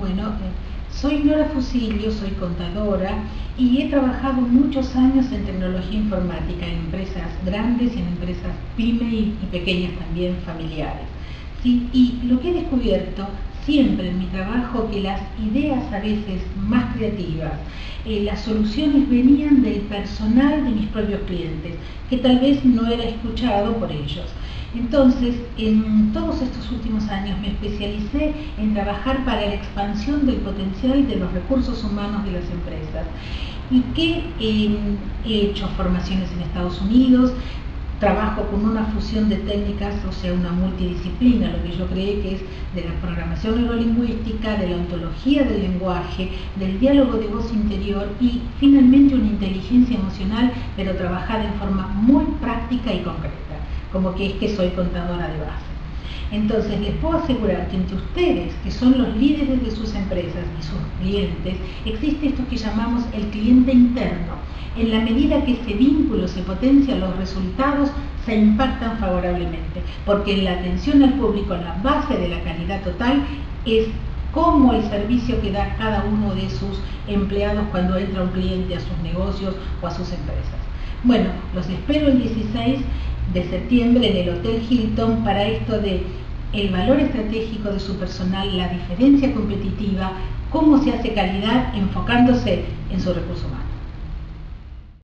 Bueno, eh, soy Nora Fusilio, soy contadora y he trabajado muchos años en tecnología informática en empresas grandes y en empresas pyme y, pequeñas también familiares. ¿sí? Y lo que he descubierto siempre en mi trabajo que las ideas a veces más creativas, eh, las soluciones venían del personal de mis propios clientes, que tal vez no era escuchado por ellos. Entonces, en todos estos últimos años me especialicé en trabajar para la expansión del potencial de los recursos humanos de las empresas. Y que he hecho formaciones en Estados Unidos, trabajo con una fusión de técnicas, o sea, una multidisciplina, lo que yo creo que es de la programación neurolingüística, de la ontología del lenguaje, del diálogo de voz interior y finalmente una inteligencia emocional, pero trabajada en forma muy práctica y concreta, como que es que soy contadora de base. Entonces les puedo asegurar que entre ustedes, que son los líderes de sus empresas y sus clientes, existe esto que llamamos el cliente interno. En la medida que ese vínculo se potencia, los resultados se impactan favorablemente, porque la atención al público, la base de la calidad total, es cómo el servicio que da cada uno de sus empleados cuando entra un cliente a sus negocios o a sus empresas. Bueno, los espero el 16 de septiembre en el Hotel Hilton para esto de el valor estratégico de su personal, la diferencia competitiva, cómo se hace calidad enfocándose en su recurso humano.